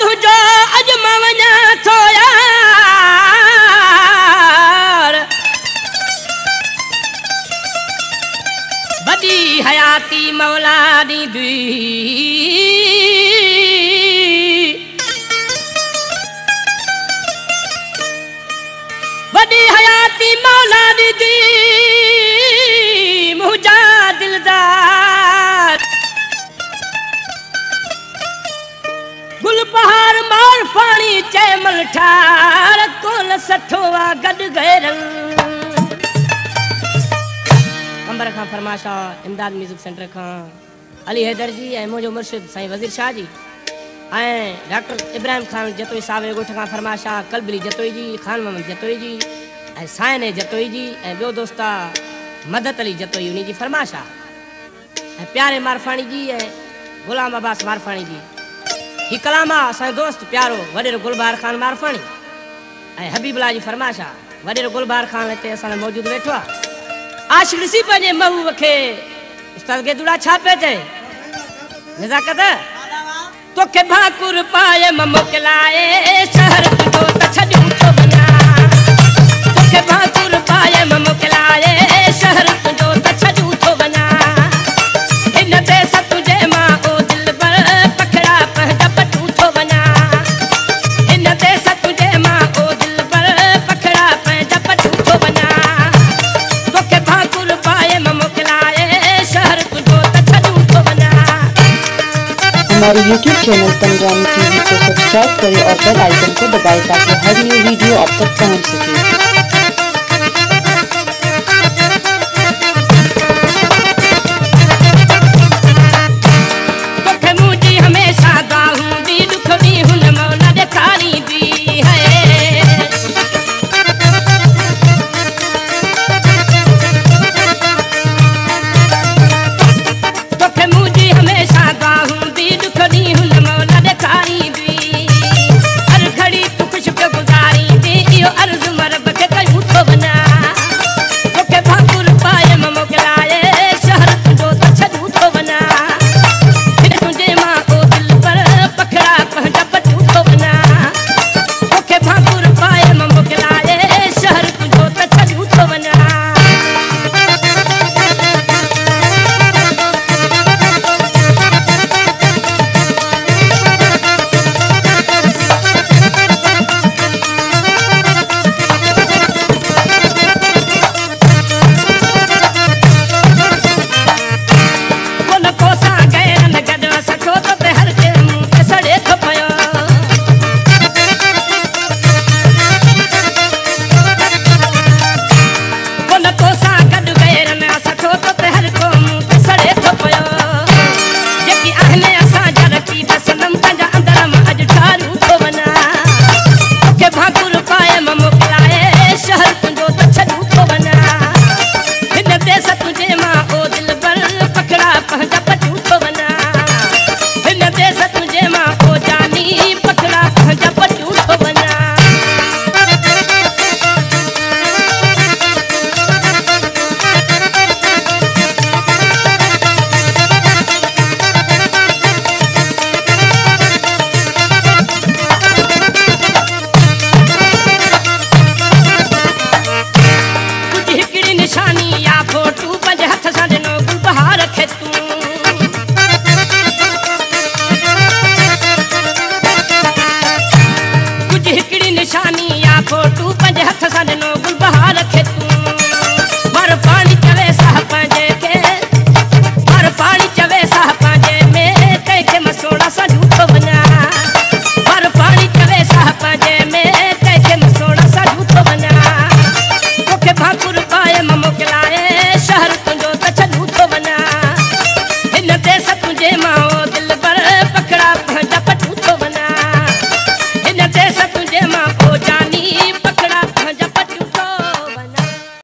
تنهنجو اڄ مان وڃان ٿو يار وڏي حياتي مولا ڏيندي ٺار ڪال سٺو آهي کان امداد ميوزڪ سينٽر کان. علي حيدر جي ۽ منهنجو مرشد سائين وزير شاهه جي. ۽ ڊاڪٽر ابراهيم خان جتوئي صاحب جي ڳوٺ کان فرماشا ڪلبلي جتوئي جي خان محمد جتوئي جي ۽ سائني جتوئي جي ۽ ٻيو دوست آهي مدت علي جتوئي ان جي فرماشا. ۽ پياري مارفاڻي جي ۽ غلام عباس مارفاڻي جي هي ڪلام آهي اسان جو دوست پيارو وڏيرو گلبار خان مارفاڻي ۽ هبيبلا جي فرماشا وڏيرو گلبار خان هتي اسان موجود ويٺو آهي آشڪ ڏسي پنهنجي محبوب کي استاد کي دڙا ڇا پيو چئي نزاڪت توکي ڀاڪر پائي موڪلائي شهر تنهنجو ته ڇڏيو ٿو وڃان توکي ڀاڪر پائي موڪلائي شهر हमारे YouTube चैनल पंजाबी टीवी को सब्सक्राइब करें और बेल आइकन को दबाएँ ताकि हर न्यू वीडियो आप तक पहुँच सके। अठ साल नो गुल बहार रखे।